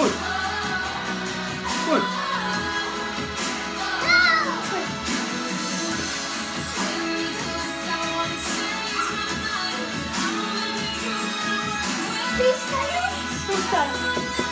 Fui. Fui. Freestyle. Freestyle.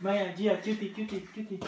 Maya, Gia, cutie, cutie, cutie.